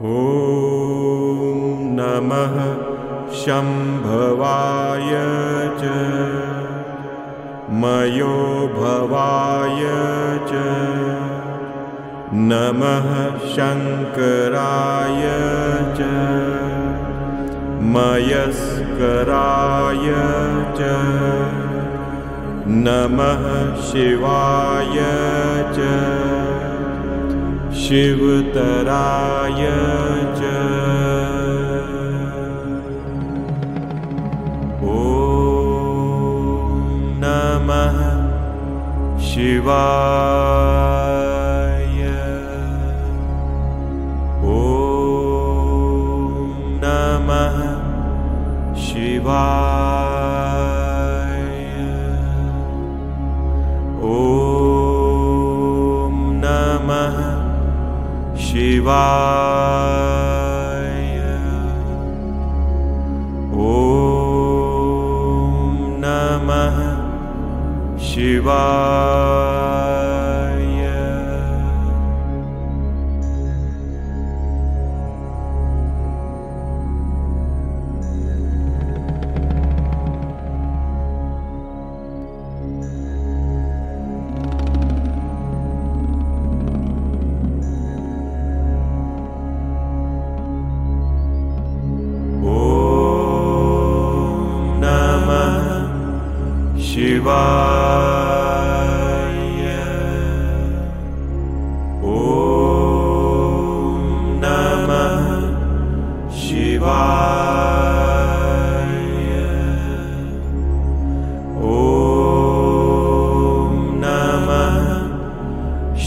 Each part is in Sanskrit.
ॐ नमः शम्भवाय च। मयो भवाय च। नमः शङ्कराय च। मयस्कराय च। नमः शिवाय च शिवतराय च। ॐ नमः शिवाय। ॐ नमः शिवाय। ॐ नमः शिवाय। ॐ नमः शिवाय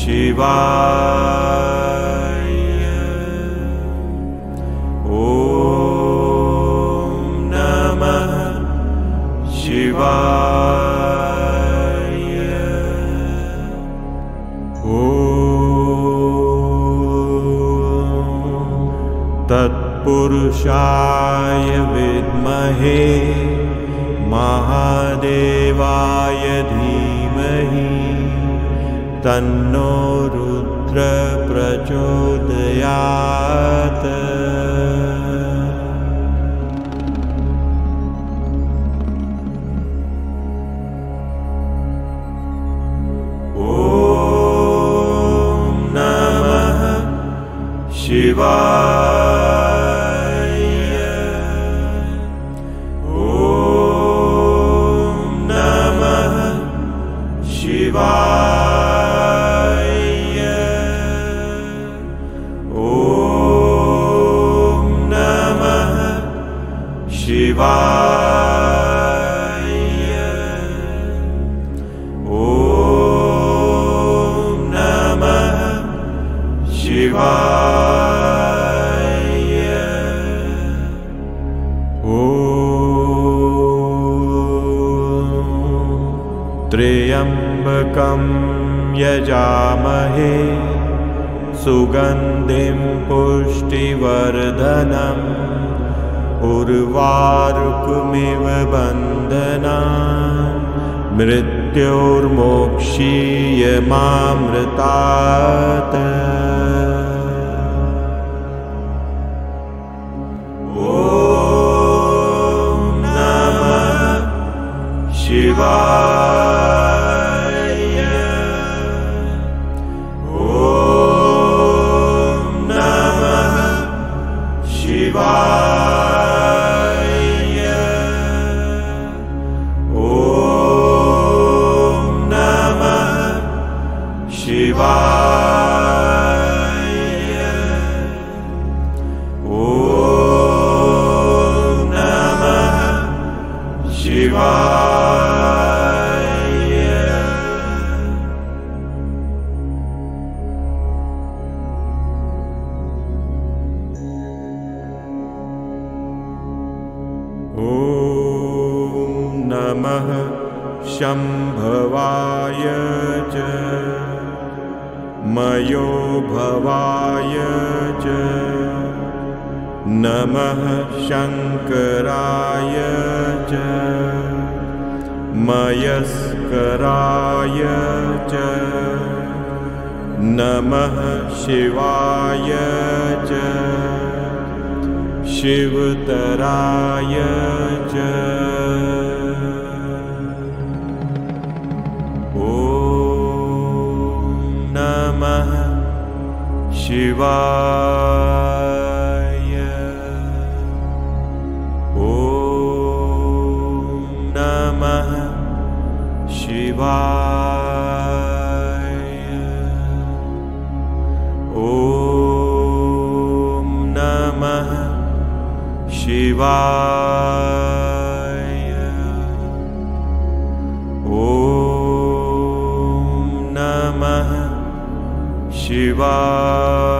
शिवाय। ॐ नमः तत्पुरुषाय विद्महे महादेवाय तन्नो रुद्र प्रचोदयात्। ॐ नमः शिवा मृत्योर्मोक्षीय मामृतात् नमः शिवाय च। शिवतराय च। नमः शिवाय। ॐ नमः शिवाय शिवाय। ॐ नमः शिवाय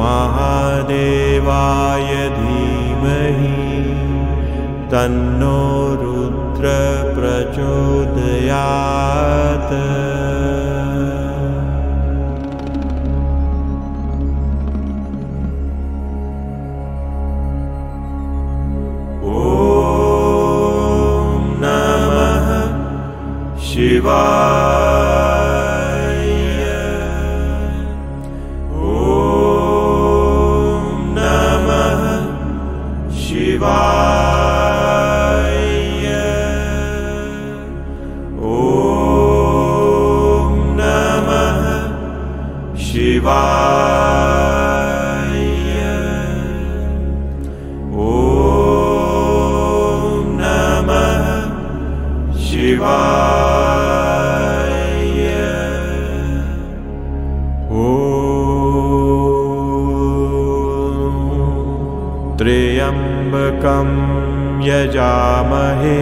महादेवाय धीमहि तन्नो रुद्र प्रचोदयात्। ॐ नमः शिवाय त्र्यम्बकं यजामहे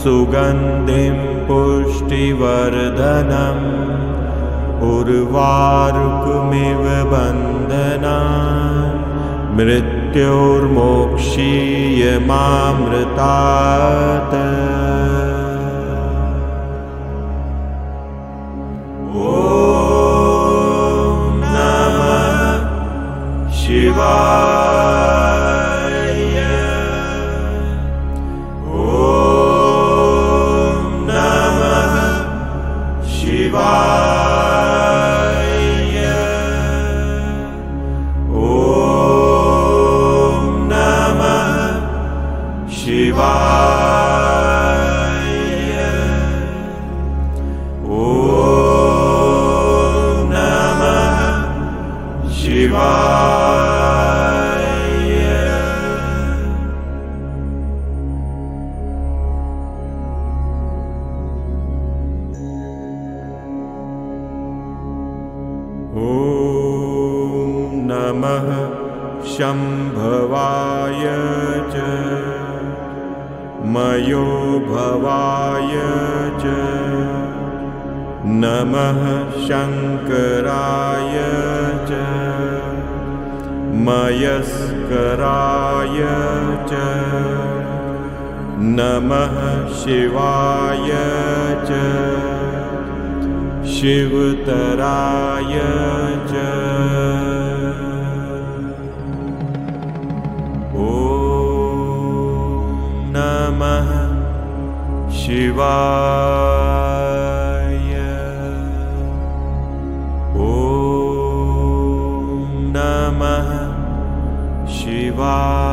सुगन्धिं पुष्टिवर्धनम् उर्वारुकमिव बन्धना मृत्योर्मोक्षीयमामृतात् ॐ नमः शिवाय शिवाय च। शिवतराय च। ॐ नमः शिवाय। ॐ नमः शिवाय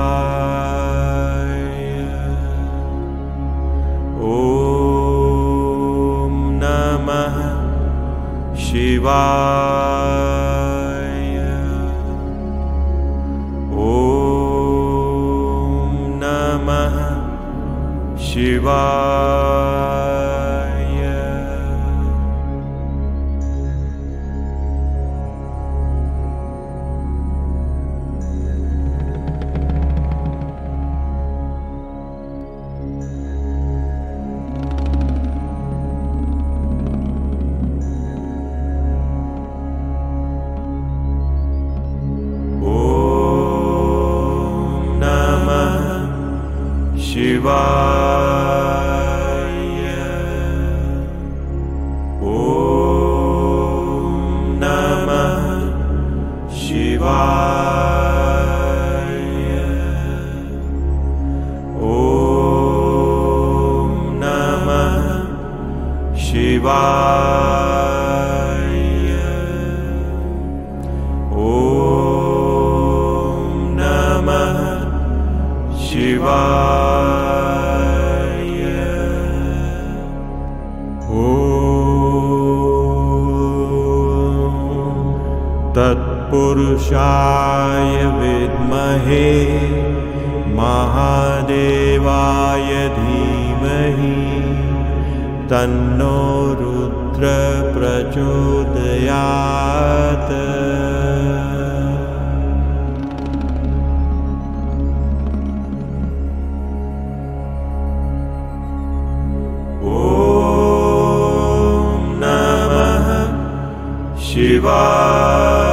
Shiva.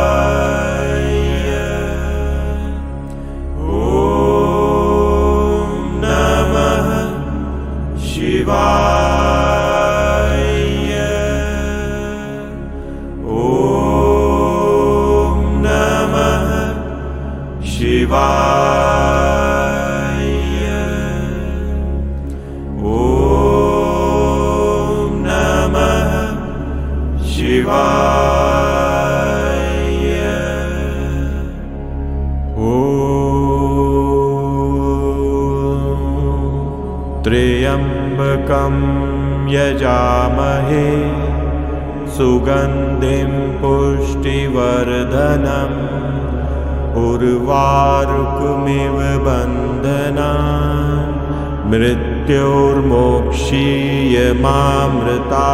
कं यजामहे सुगन्धिं पुष्टिवर्धनम् उर्वारुकमिव बन्धना मृत्योर्मोक्षीयमामृता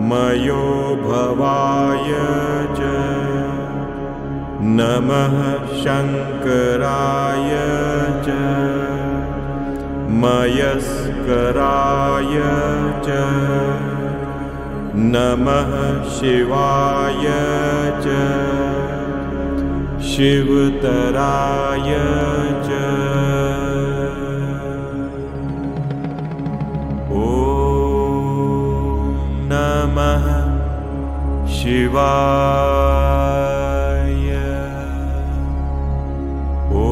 मयो भवाय च। नमः शङ्कराय च। मयस्कराय च। नमः शिवाय च। शिवतराय शिवाय। ॐ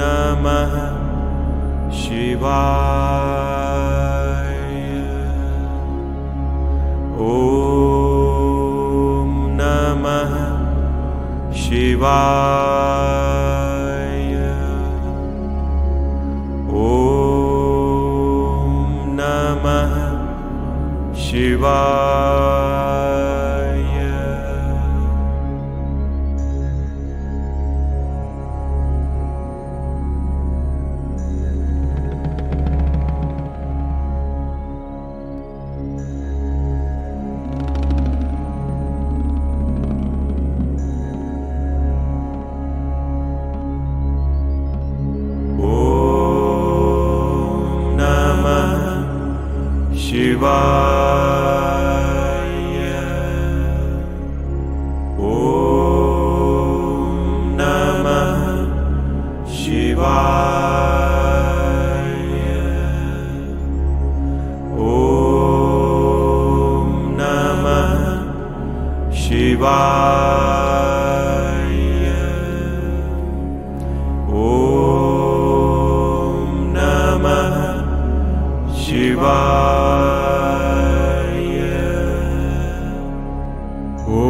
नमः शिवाय। ॐ नमः शिवाय। シワ ओ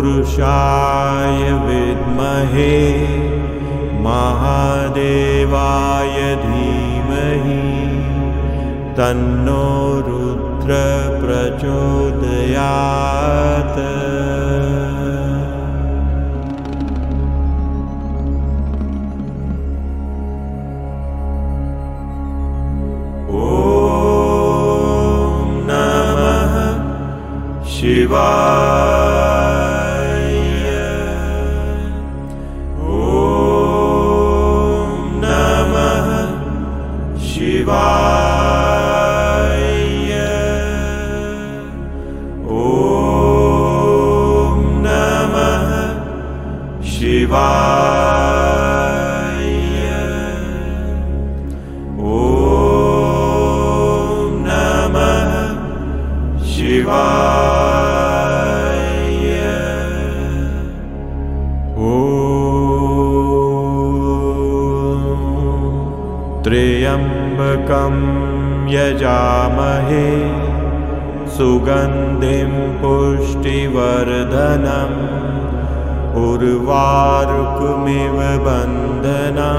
तत्पुरुषाय विद्महे महादेवाय धीमहि तन्नो रुद्रप्रचोदयात् Shiva. यजामहे। सुगन्धिं पुष्टिवर्धनम् उर्वारुकमिव बन्धना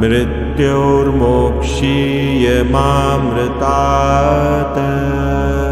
मृत्योर्मोक्षीयमामृतात्।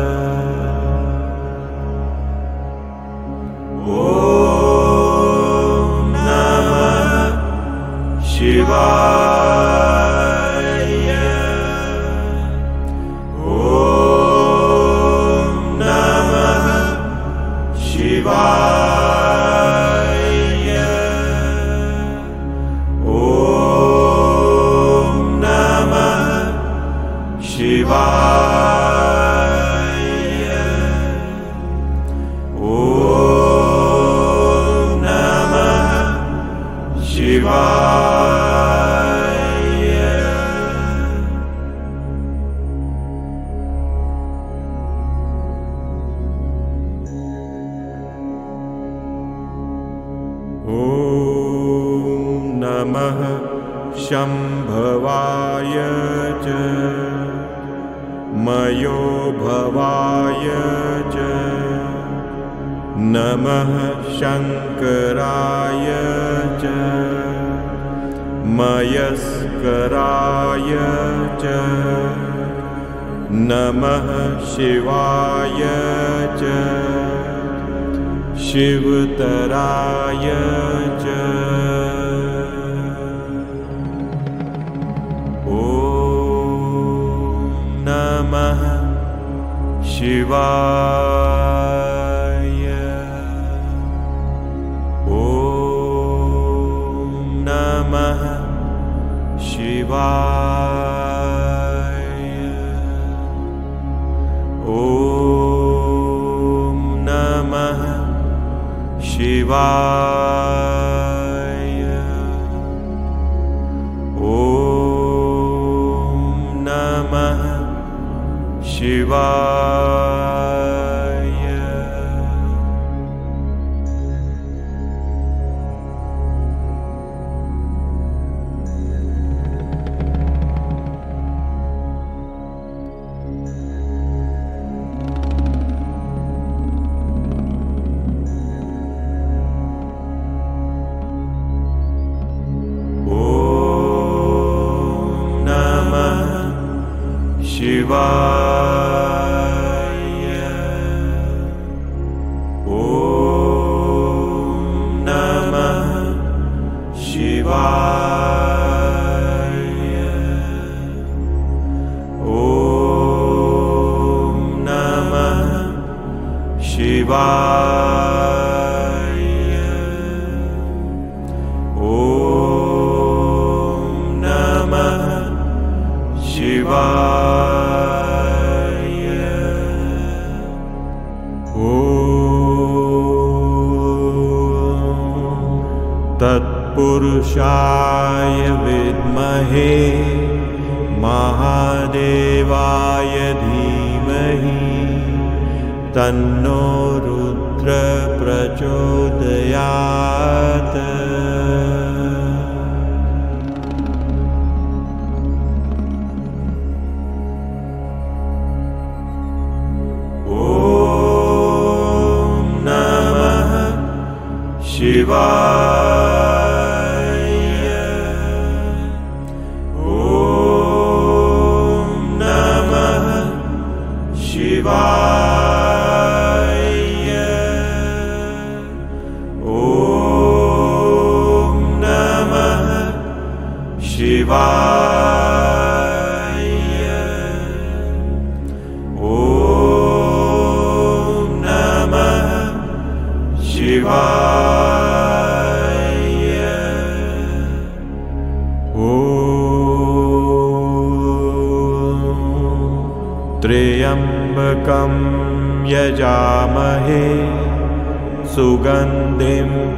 Shiva.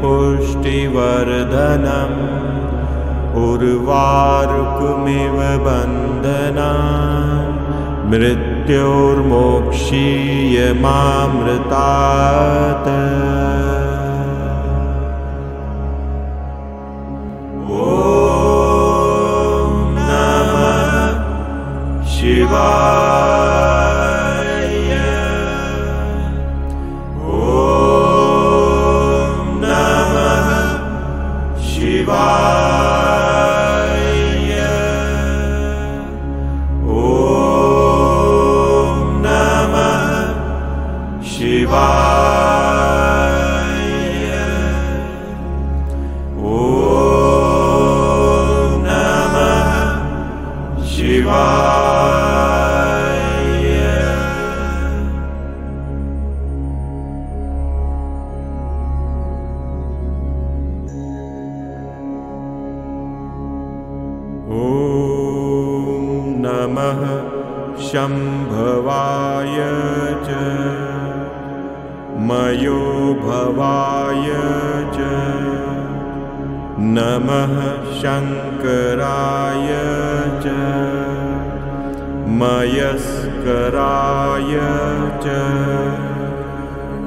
पुष्टिवर्धनम् उर्वारुकमिव बन्धना मृत्योर्मोक्षीयमामृतात् ॐ नमः शिवाय शम्भवाय च। मयो भवाय च। नमः शङ्कराय च। मयस्कराय च।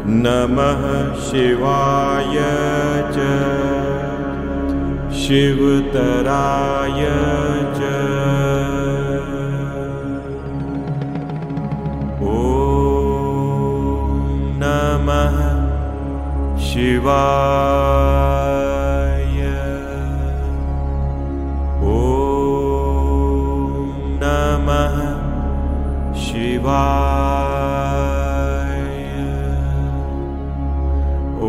नमः शिवाय च। शिवतराय शिवाय। ॐ नमः शिवाय।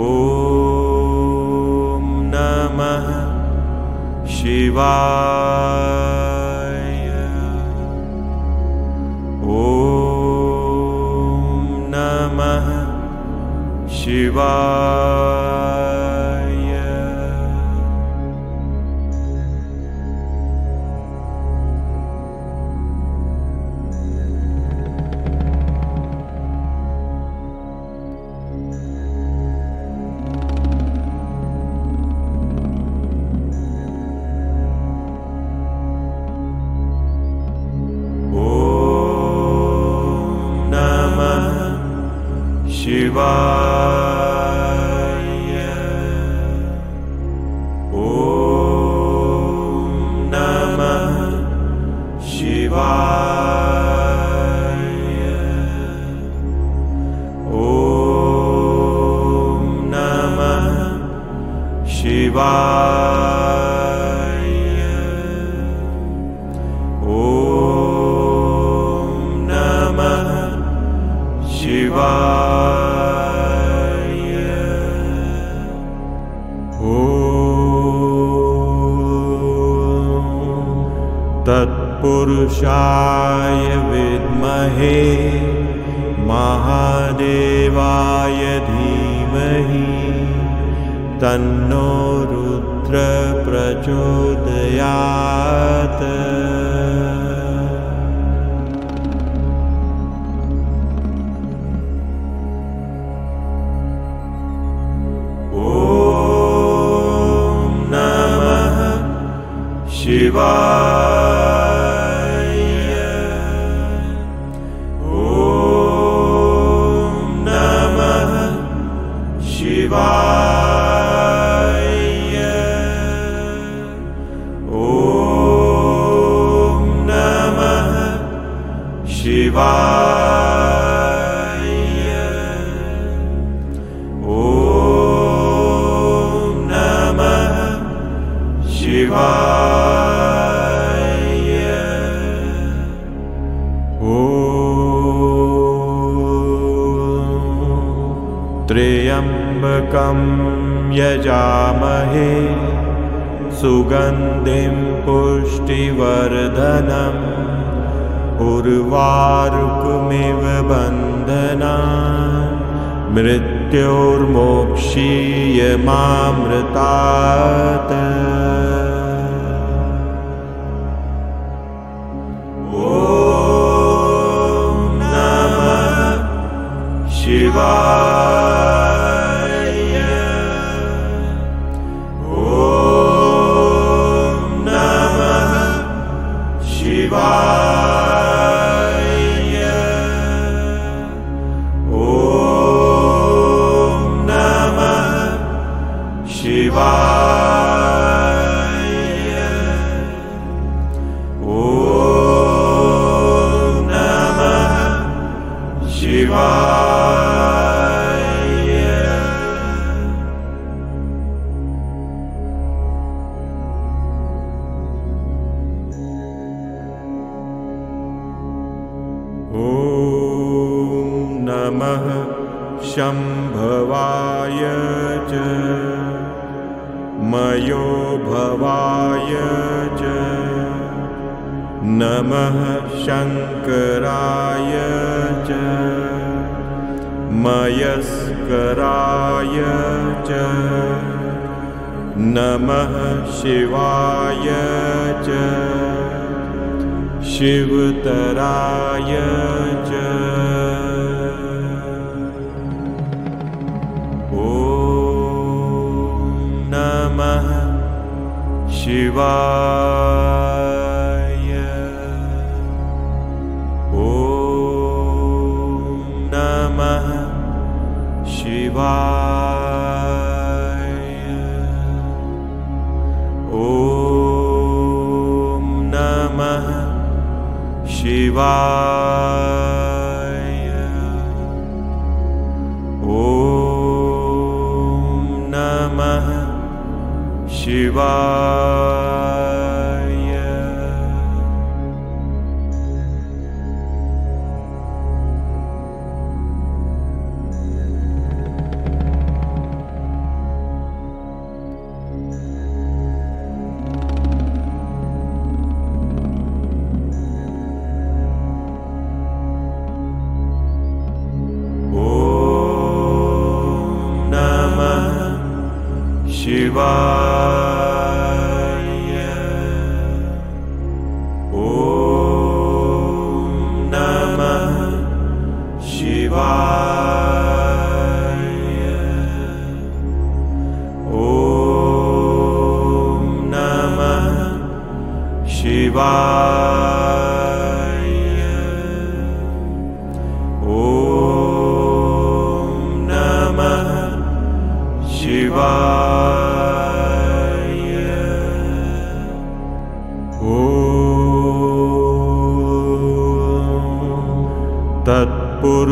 ॐ नमः शिवाय। ॐ नमः शिवाय शिवाय। ॐ नमः तत्पुरुषाय विद्महे महादेवाय धीमहि तन्नोरुद्र प्रचोदयात्। ॐ नमः शिवा ॐ नमः शिवाय। यजामहे सुगन्धिं पुष्टिवर्धनम् उर्वारुकमिव बन्धना मृत्योर्मोक्षीयमामृतात् ॐ नमः शिवाय Bye. नमः शङ्कराय च। मयस्कराय च। नमः शिवाय च। शिवतराय च। ॐ शिवाय। ॐ नमः शिवाय। ॐ नमः शिवाय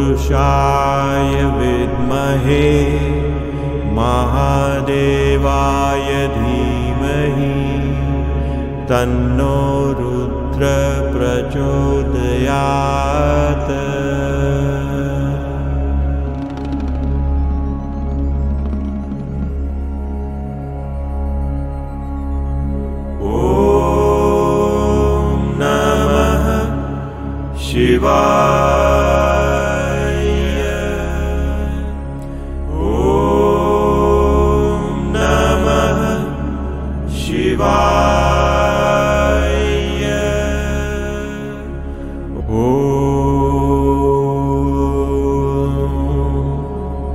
तत्पुरुषाय विद्महे महादेवाय धीमहि तन्नो रुद्र प्रचोदयात्। ॐ नमः शिवाय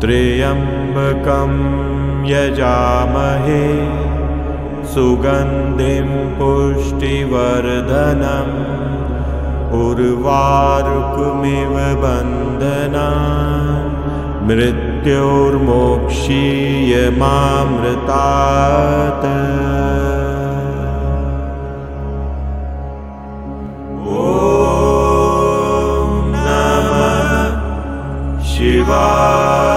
त्र्यम्बकं यजामहे सुगन्धिं पुष्टिवर्धनम् उर्वारुकमिव बन्धना मृत्योर्मोक्षीयमामृतात् Bye.